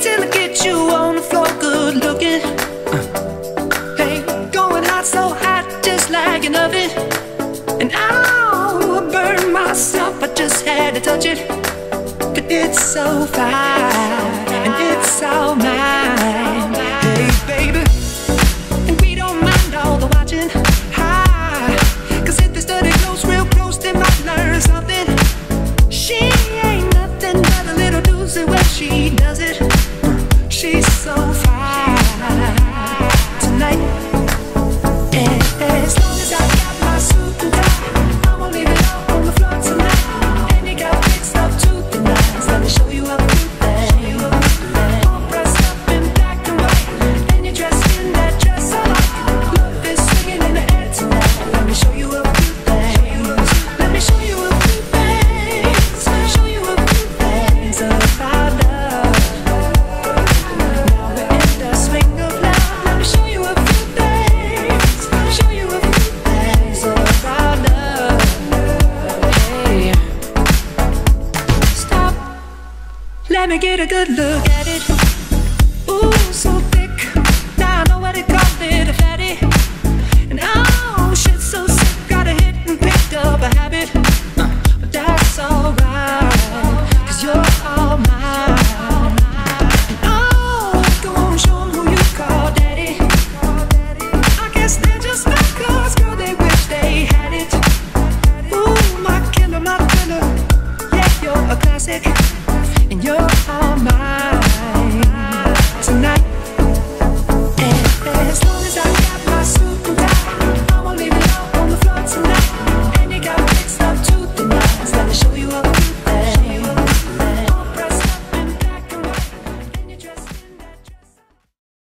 till I get you on the floor, good looking. Hey, going hot, so hot, just like an oven. And I'll burn myself, I just had to touch it. It's so fine, and it's so mad. Let me get a good look at it. Ooh, so thick. Now I know what to call it, a fatty. And oh, shit, so sick. Got a hit and picked up a habit. Uh, but that's alright, cause you're all mine. Oh, go on, show who you call daddy. I guess they're just not cause, girl, they wish they had it. Ooh, my killer, my killer. Yeah, you're a classic.